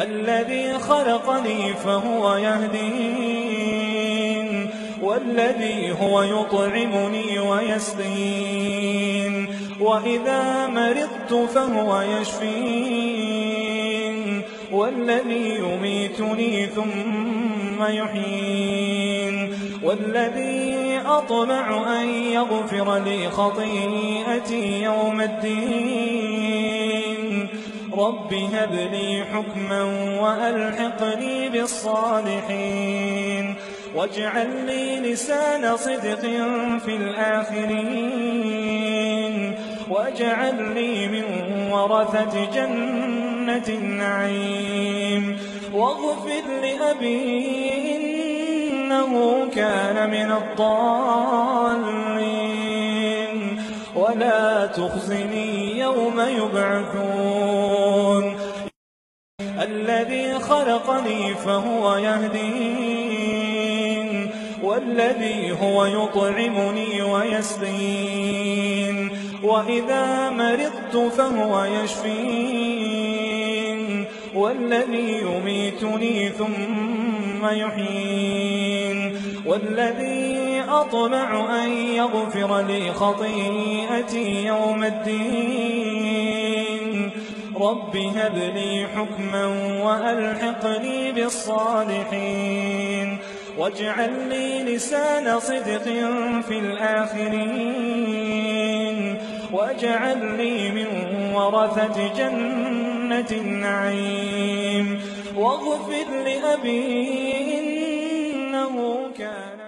الذي خلقني فهو يهدين والذي هو يطعمني ويسقين وإذا مرضت فهو يشفين والذي يميتني ثم يحيين والذي أطمع أن يغفر لي خطيئتي يوم الدين. رب هب لي حكما وألحقني بالصالحين واجعل لي لسان صدق في الآخرين واجعل لي من ورثة جنة النعيم واغفر لأبي إنه كان من الضالين تخزني يوم يبعثون. الذي خلقني فهو يهدين والذي هو يطعمني ويسقين. وإذا مرضت فهو يشفين والذي يميتني ثم يحيين. والذي أطمع أن يغفر لي خطيئتي يوم الدين. رب هب لي حكما وألحقني بالصالحين. واجعل لي لسان صدق في الآخرين. واجعل لي من ورثة جنة النعيم. واغفر لأبي إنه كان